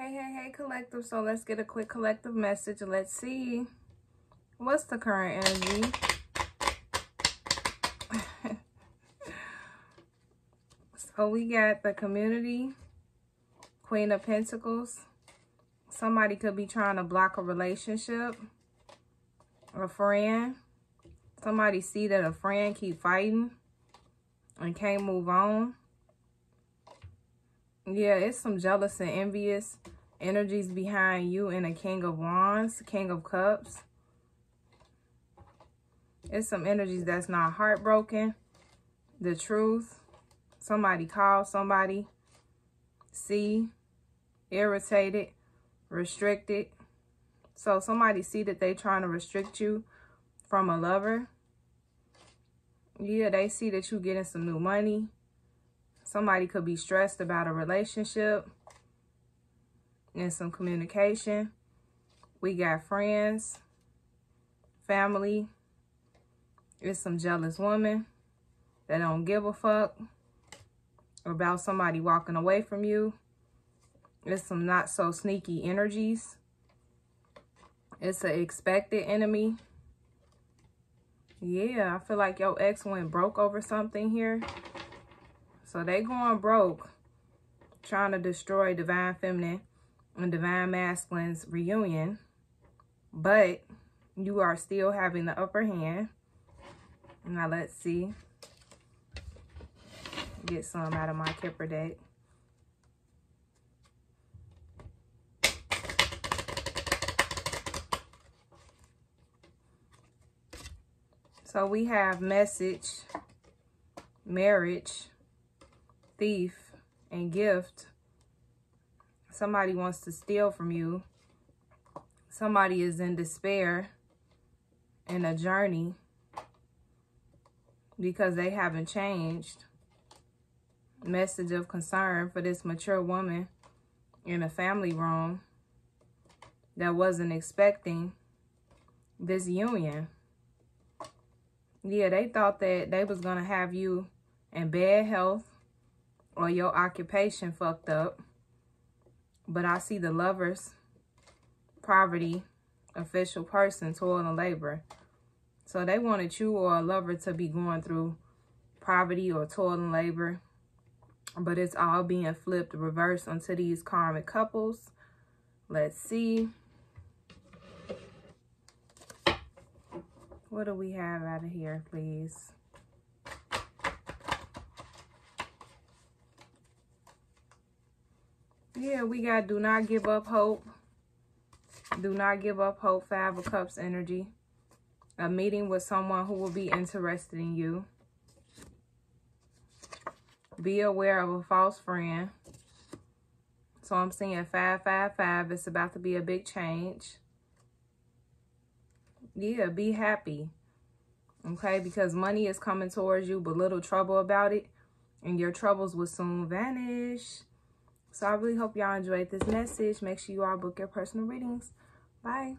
Hey, hey, hey, collective. So let's get a quick collective message. Let's see. What's the current energy? so we got the community, Queen of Pentacles. Somebody could be trying to block a relationship, a friend. Somebody see that a friend keep fighting and can't move on. Yeah, it's some jealous and envious energies behind you and a King of Wands, King of Cups. It's some energies that's not heartbroken. The truth. Somebody call somebody. See. Irritated. Restricted. So somebody see that they trying to restrict you from a lover. Yeah, they see that you getting some new money. Somebody could be stressed about a relationship and some communication. We got friends, family. It's some jealous woman that don't give a fuck about somebody walking away from you. It's some not so sneaky energies. It's an expected enemy. Yeah, I feel like your ex went broke over something here. So they going broke trying to destroy Divine Feminine and Divine Masculine's reunion. But you are still having the upper hand. Now let's see. Get some out of my Kipper deck. So we have message, marriage, thief, and gift. Somebody wants to steal from you. Somebody is in despair in a journey because they haven't changed. Message of concern for this mature woman in a family room that wasn't expecting this union yeah, they thought that they was going to have you in bad health or your occupation fucked up. But I see the lovers, poverty, official person, toil and labor. So they wanted you or a lover to be going through poverty or toil and labor. But it's all being flipped reverse onto these karmic couples. Let's see. What do we have out of here, please? Yeah, we got do not give up hope. Do not give up hope. Five of Cups energy. A meeting with someone who will be interested in you. Be aware of a false friend. So I'm seeing 555. It's about to be a big change yeah, be happy. Okay, because money is coming towards you, but little trouble about it. And your troubles will soon vanish. So I really hope y'all enjoyed this message. Make sure you all book your personal readings. Bye.